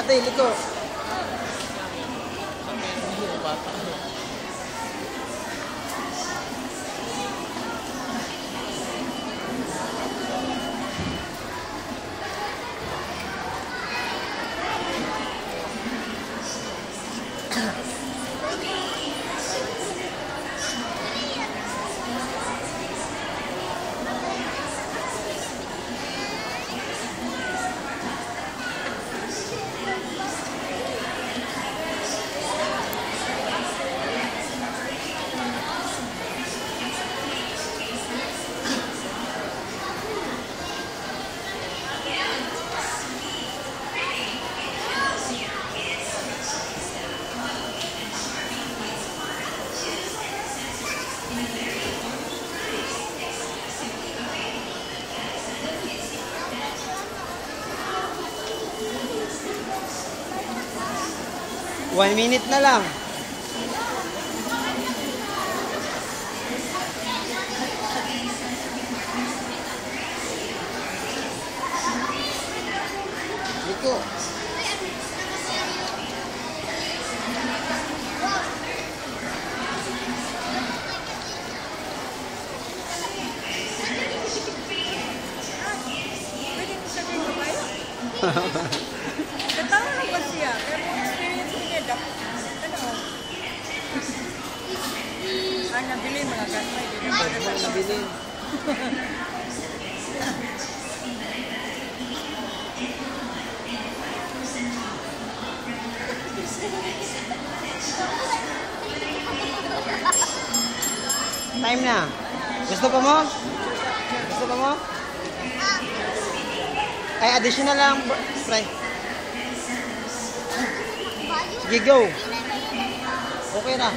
Ate, liko. One minute na lang. Liko. Pwede ko siya Ay, nabili mga gasmay. Di na ba na Nabili. Time na. Gusto pa mo? Gusto pa mo? Ay, additional lang. Try. Sige, go. Okay na.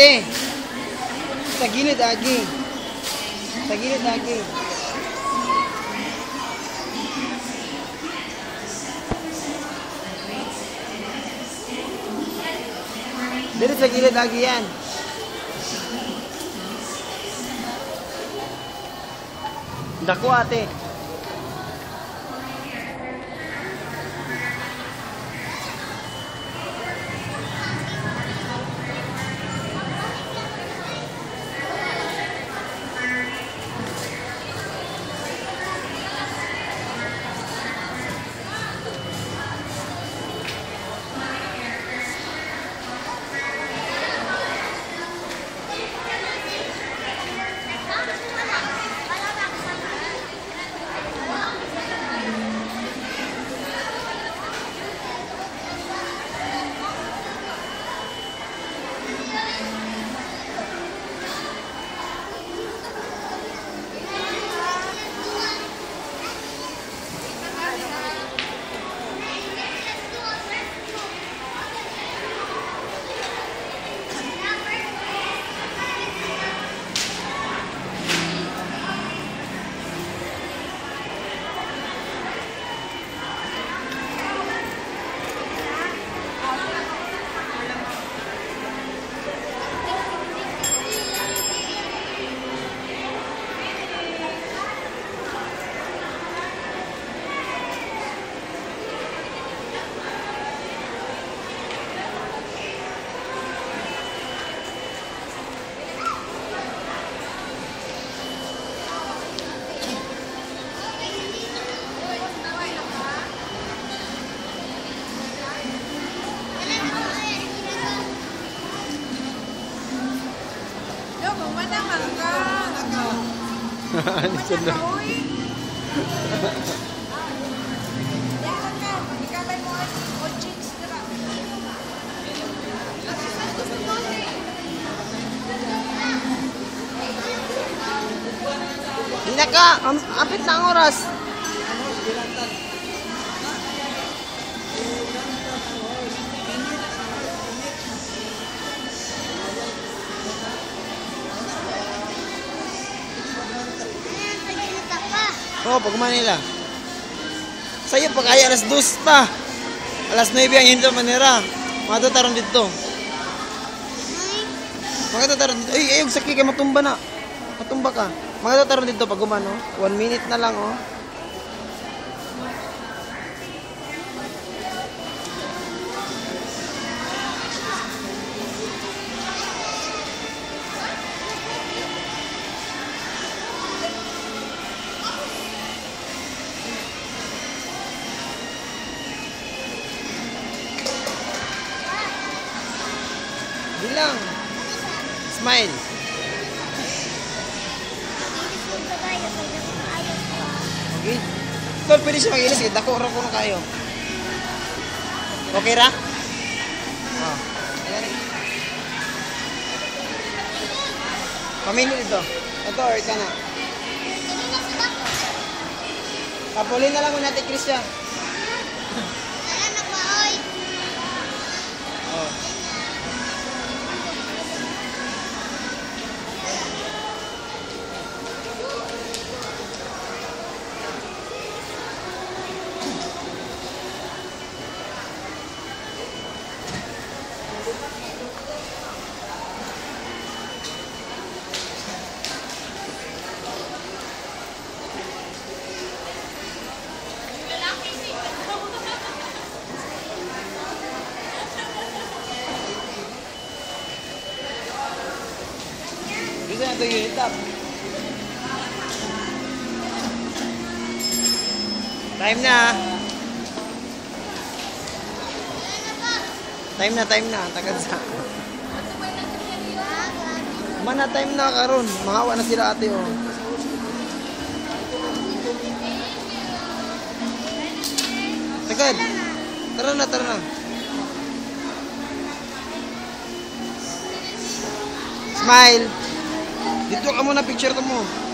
Ate, sa gilid agi. Sa gilid agi. Dito sa gilid agi yan. Dako ate. Yo, mama na mangga. Ano sa na? Naka, um, apit na ang oras. Oo, oh, pag Manila. Sa'yo, pag ay alas 2 pa. Alas 9 ang hindi manira. Mga tataron dito. Mga tataron dito. Ay, ayog sakit kay matumba na. Matumba ka. Mga tataron dito pag umano. One minute na lang, oh. Smile. Okay. Tol, pwede siya mag-ilis. eh. Dako ra ko na kayo. Okay ra? Oh. Pamili dito. Ito, or ka na. Tapulin na lang mo natin, Christian. Oh. Gusto na ito unit up. Time na. Time na, time na. Tagad sa. Mana time na karon. Mahawa na sila ate oh. Tagad. Tara na, tara na. Smile. Dito ka muna picture to mo.